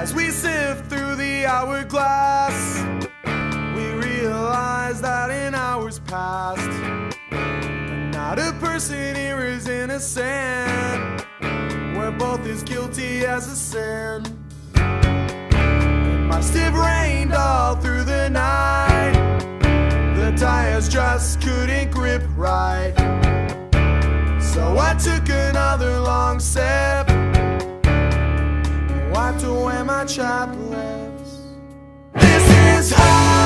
As we sift through the hourglass, we realize that in hours past, not a person here is innocent. We're both as guilty as a sin. It must have rained all through the night. The tires just couldn't grip right. my. This is how.